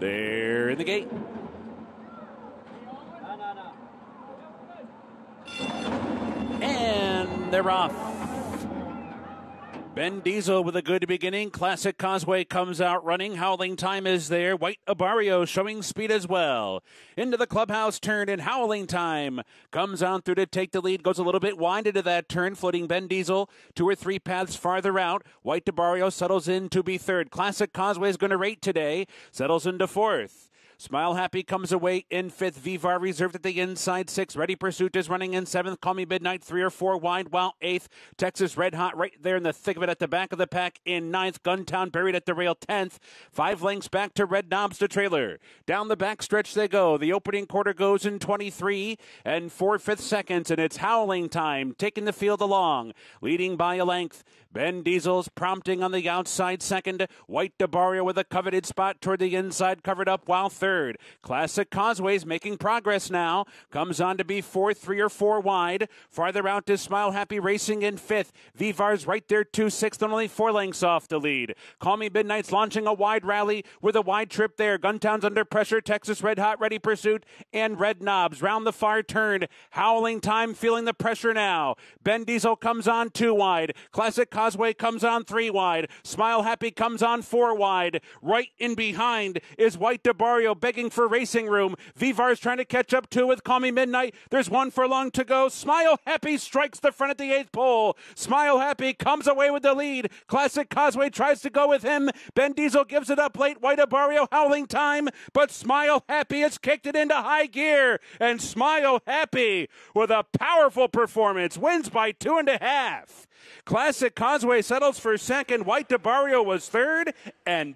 They're in the gate. And they're off. Ben Diesel with a good beginning. Classic Causeway comes out running. Howling Time is there. White Abarrio showing speed as well. Into the clubhouse turn and Howling Time comes on through to take the lead. Goes a little bit wide into that turn, floating Ben Diesel two or three paths farther out. White Abarrio settles in to be third. Classic Causeway is going to rate today. Settles into fourth. Smile Happy comes away in fifth. Vivar reserved at the inside six. Ready Pursuit is running in seventh. Call Me Midnight three or four wide, while eighth. Texas Red Hot right there in the thick of it at the back of the pack in ninth. Guntown buried at the rail tenth. Five lengths back to Red Knobs to trailer. Down the back stretch they go. The opening quarter goes in 23 and four fifth seconds, and it's howling time, taking the field along, leading by a length. Ben Diesel's prompting on the outside second. White Abarrio with a coveted spot toward the inside, covered up while third. Classic Causeways making progress now. Comes on to be fourth, three or four wide. Farther out to Smile Happy racing in fifth. Vivar's right there, two sixth, and only four lengths off the lead. Call Me Midnight's launching a wide rally with a wide trip there. Guntown's under pressure. Texas Red Hot Ready Pursuit and Red Knobs round the far turn. Howling time, feeling the pressure now. Ben Diesel comes on two wide. Classic Causeway comes on three wide. Smile Happy comes on four wide. Right in behind is White Abarrio begging for racing room. Vivar's trying to catch up too with Call Me Midnight. There's one furlong to go. Smile Happy strikes the front at the eighth pole. Smile Happy comes away with the lead. Classic Causeway tries to go with him. Ben Diesel gives it up late. White Abarrio howling time, but Smile Happy has kicked it into high gear. And Smile Happy with a powerful performance wins by two and a half. Classic Causeway settles for second. White Abarrio was third, and